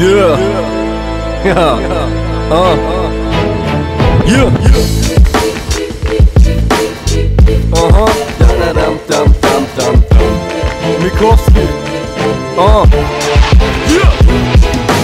Yeah. Ah. Yeah. Aha. Dam, dam, dam, dam, dam. Mikowski. Ah. Yeah.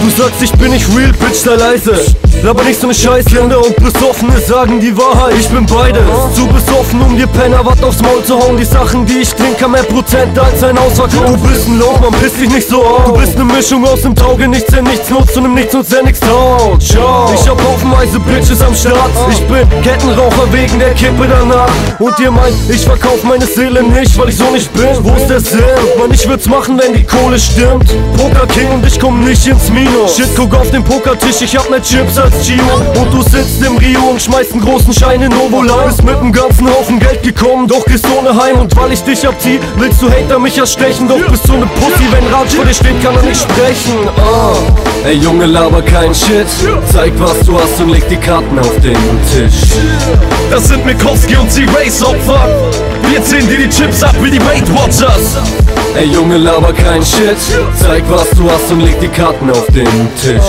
Du sagst, ich bin nicht real, bitch, sei leise. Laber nicht so ne Scheißländer und Besoffene sagen die Wahrheit. Ich bin beides. Zu besoffen, um dir Penner wat aufs Maul zu hauen. Die Sachen, die ich trinke, haben mehr Prozent als ein Ausverkauf. Du bist ein Lob, man piss dich nicht so auf. Du bist ne Mischung aus dem Tauge, nichts, der nichts nutzt und im Nichts nutzt, der nichts taugt. Ciao. Ich hab haufenweise Bitches am Start. Ich bin Kettenraucher wegen der Kippe danach. Und ihr meint, ich verkauf meine Seele nicht, weil ich so nicht bin. Wo ist der Sinn? Mann, ich würd's machen, wenn die Kohle stimmt. Poker King und ich komm nicht ins Minus. Shit, guck auf den Pokertisch, ich hab mehr Chips als Gio. Und du sitzt im Rio und schmeißt einen großen Schein in Ovolan. Bist mit nem ganzen Haufen Geld gekommen, doch gehst ohne heim. Und weil ich dich abzieh, willst du Hater mich erstechen. Doch bist du ne Pussy, wenn Ratsch vor dir steht, kann er nicht sprechen. Ah. Ey Junge, laber kein Shit. Zeig was du hast und leg die Karten auf den Tisch. Das sind Mikowski und die Race-Opfer. Wir ziehen dir die Chips ab wie die Weight Watchers. Ey Junge, laber kein Shit. Zeig was du hast und leg die Karten auf den Tisch.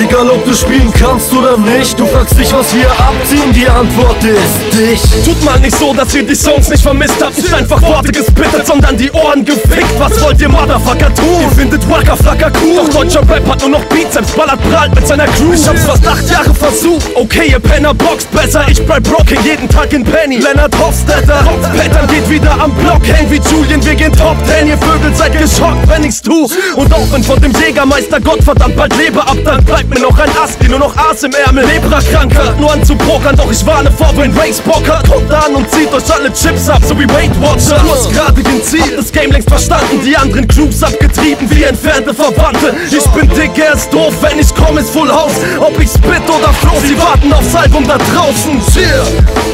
Egal ob du spielen kannst oder nicht, du fragst dich, was wir abziehen. Die Antwort ist dich. Tut mal nicht so, dass ihr die Songs nicht vermisst habt. Nicht einfach Worte gespittet, sondern die Ohren gefickt. Was wollt ihr Motherfucker tun? Ihr findet Wacker Flacker cool. Doch deutscher Rap hat nur noch Bizeps, ballert prallt mit seiner Crew. Ich hab's fast acht Jahre versucht. Okay, ihr Penner boxt besser. Ich bleib broken, jeden Tag in Penny. Leonard Hofstetter. Pattern geht wieder am Block. Hängt wie Julian, wir gehen Top 10. Ihr Vögel seid geschockt, wenn ich's tu. Und auch wenn von dem Jägermeister Gottverdammt bald Leber ab, dann bleibt mir noch ein Asti, nur noch Aas im Ärmel. Leprakranker, nur an zu pokern, doch ich warne vor, wenn Race Bock hat. Kommt an und zieht euch alle Chips ab, so wie Weight Watcher. Du hast gerade den Ziel, das Game längst verstanden. Die anderen Crews abgetrieben wie entfernte Verwandte. Ich bin dick, er ist doof, wenn ich komm, ist Full House. Ob ich spit oder flow, sie warten aufs Album da draußen. Cheer!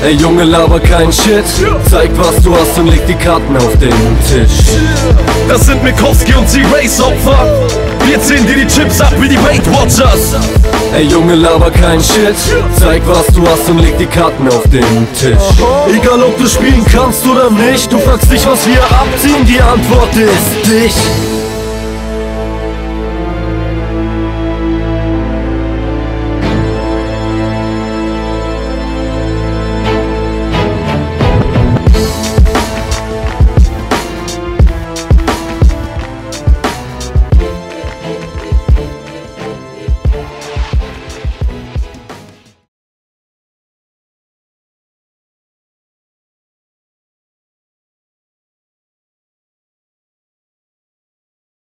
Ey Junge, laber kein Shit. Zeig was du hast und leg die Karten auf den Tisch. Das sind Mikowski und die Race-Opfer. Wir ziehen dir die Chips ab wie die Weight Watchers. Ey Junge, laber kein Shit. Zeig was du hast und leg die Karten auf den Tisch. Egal ob du spielen kannst oder nicht, du fragst dich, was wir abziehen. Die Antwort ist dich.